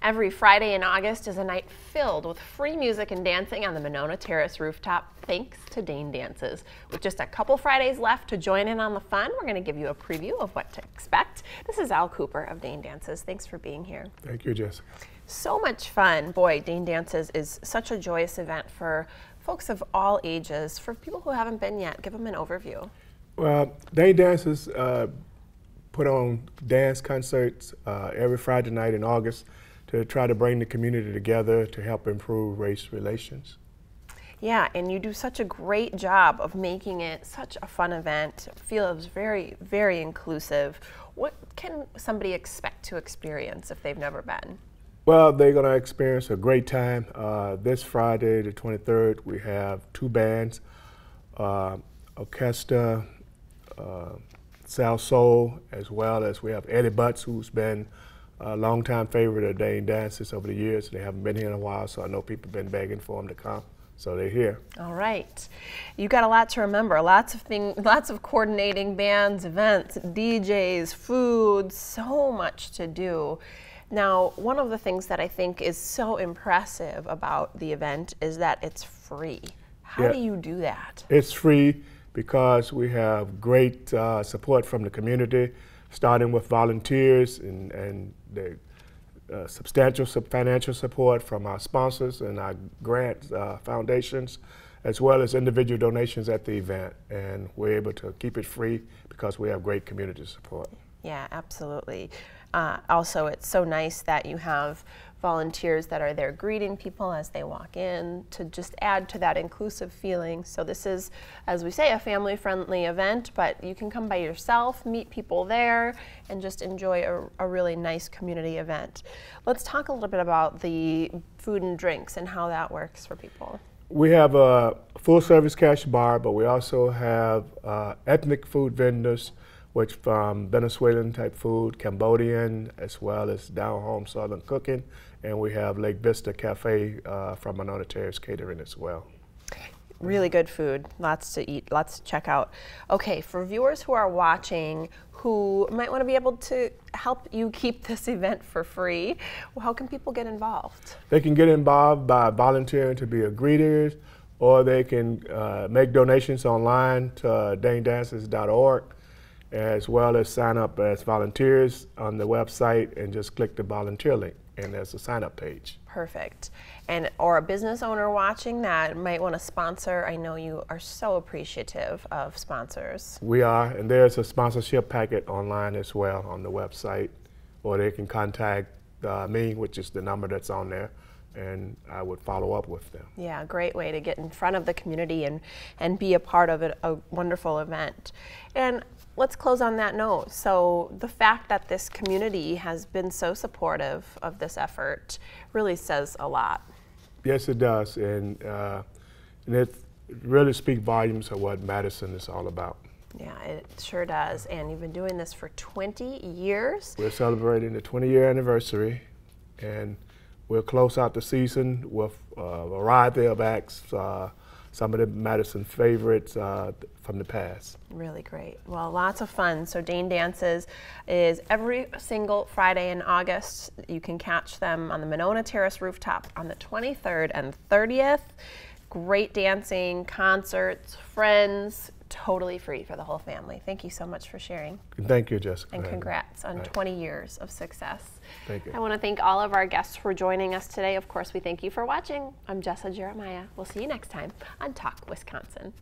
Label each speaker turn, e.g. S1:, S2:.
S1: Every Friday in August is a night filled with free music and dancing on the Monona Terrace rooftop, thanks to Dane Dances. With just a couple Fridays left to join in on the fun, we're going to give you a preview of what to expect. This is Al Cooper of Dane Dances. Thanks for being here.
S2: Thank you, Jessica.
S1: So much fun. Boy, Dane Dances is such a joyous event for folks of all ages. For people who haven't been yet, give them an overview.
S2: Well, Dane Dances uh, put on dance concerts uh, every Friday night in August to try to bring the community together to help improve race relations.
S1: Yeah, and you do such a great job of making it such a fun event. Feels very, very inclusive. What can somebody expect to experience if they've never been?
S2: Well, they're going to experience a great time. Uh, this Friday, the 23rd, we have two bands, uh, Orchestra, uh, South Soul, as well as we have Eddie Butts, who's been a longtime favorite of Dane Dances over the years. They haven't been here in a while, so I know people have been begging for them to come. So they're here.
S1: All right. You got a lot to remember. Lots of things, lots of coordinating bands, events, DJs, food, so much to do. Now, one of the things that I think is so impressive about the event is that it's free. How yeah. do you do that?
S2: It's free because we have great uh, support from the community starting with volunteers and, and the uh, substantial financial support from our sponsors and our grant uh, foundations, as well as individual donations at the event. And we're able to keep it free because we have great community support.
S1: Yeah, absolutely. Uh, also, it's so nice that you have volunteers that are there greeting people as they walk in to just add to that inclusive feeling. So this is, as we say, a family-friendly event, but you can come by yourself, meet people there, and just enjoy a, a really nice community event. Let's talk a little bit about the food and drinks and how that works for people.
S2: We have a full service cash bar, but we also have uh, ethnic food vendors which from Venezuelan type food, Cambodian, as well as down home southern cooking, and we have Lake Vista Cafe uh, from Monona Terrace Catering as well.
S1: Really good food, lots to eat, lots to check out. Okay, for viewers who are watching who might want to be able to help you keep this event for free, how can people get involved?
S2: They can get involved by volunteering to be a greeter, or they can uh, make donations online to uh, danedances.org as well as sign up as volunteers on the website and just click the volunteer link and there's a sign up page.
S1: Perfect. And or a business owner watching that might want to sponsor. I know you are so appreciative of sponsors.
S2: We are, and there's a sponsorship packet online as well on the website, or they can contact uh, me, which is the number that's on there and I would follow up with them.
S1: Yeah, great way to get in front of the community and, and be a part of it, a wonderful event. And let's close on that note. So the fact that this community has been so supportive of this effort really says a lot.
S2: Yes, it does, and, uh, and it really speaks volumes of what Madison is all about.
S1: Yeah, it sure does. And you've been doing this for 20 years.
S2: We're celebrating the 20 year anniversary, and We'll close out the season with uh, a variety of acts, uh, some of the Madison favorites uh, from the past.
S1: Really great. Well, lots of fun. So Dane Dances is every single Friday in August. You can catch them on the Monona Terrace rooftop on the 23rd and 30th. Great dancing, concerts, friends, totally free for the whole family. Thank you so much for sharing.
S2: Thank you, Jessica.
S1: And congrats on right. 20 years of success.
S2: Thank you.
S1: I want to thank all of our guests for joining us today. Of course, we thank you for watching. I'm Jessa Jeremiah. We'll see you next time on Talk Wisconsin.